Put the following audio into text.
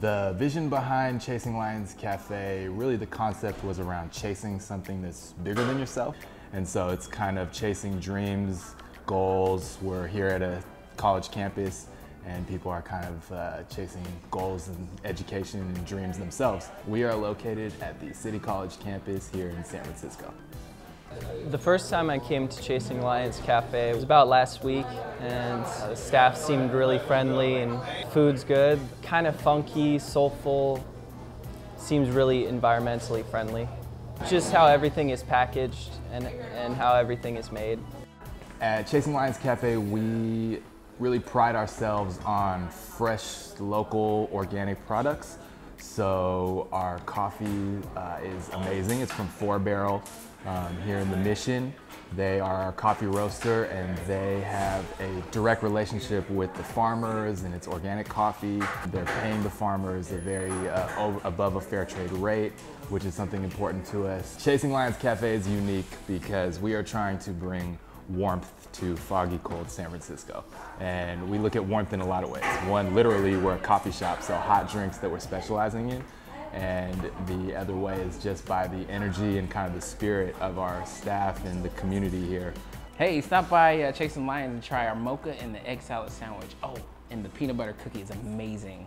The vision behind Chasing Lions Cafe, really the concept was around chasing something that's bigger than yourself. And so it's kind of chasing dreams, goals. We're here at a college campus and people are kind of uh, chasing goals and education and dreams themselves. We are located at the City College campus here in San Francisco. The first time I came to Chasing Lions Cafe was about last week and the staff seemed really friendly and food's good. Kind of funky, soulful, seems really environmentally friendly. Just how everything is packaged and, and how everything is made. At Chasing Lions Cafe, we really pride ourselves on fresh, local, organic products. So our coffee uh, is amazing. It's from Four Barrel um, here in the Mission. They are our coffee roaster and they have a direct relationship with the farmers and it's organic coffee. They're paying the farmers a very uh, above a fair trade rate, which is something important to us. Chasing Lions Cafe is unique because we are trying to bring warmth to foggy, cold San Francisco. And we look at warmth in a lot of ways. One, literally, we're a coffee shop, so hot drinks that we're specializing in. And the other way is just by the energy and kind of the spirit of our staff and the community here. Hey, stop by uh, Chasing Lions and try our mocha and the egg salad sandwich. Oh, and the peanut butter cookie is amazing.